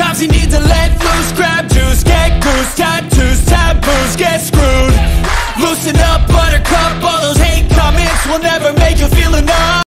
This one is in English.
Sometimes you need to let loose, grab